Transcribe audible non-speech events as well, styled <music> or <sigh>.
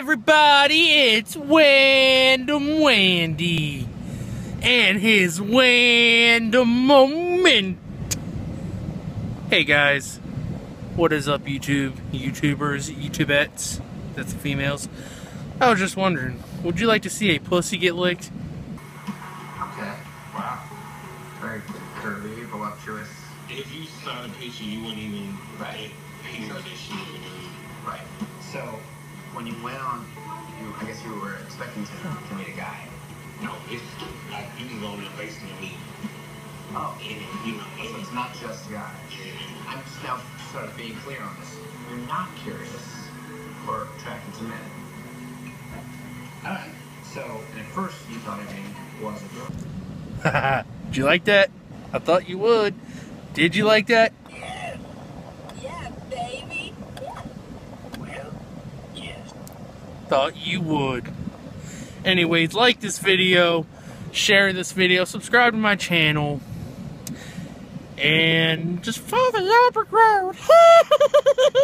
everybody, it's Wandom Wandy and his Wandom Moment. Hey guys, what is up YouTube, YouTubers, YouTubettes, that's the females. I was just wondering, would you like to see a pussy get licked? Okay. Wow. Very curvy, voluptuous. If you saw the picture, you wouldn't even Right. When you went on, you, I guess you were expecting to, to meet a guy. No, it's like you can go in there basically me. Oh. And you know, So it's not just guys. I'm just now sort of being clear on this. You're not curious or attracted to men. Alright. So, at first you thought everything was a girl. <laughs> Did you like that? I thought you would. Did you like that? Thought you would. Anyways, like this video, share this video, subscribe to my channel, and just follow the brick road. <laughs>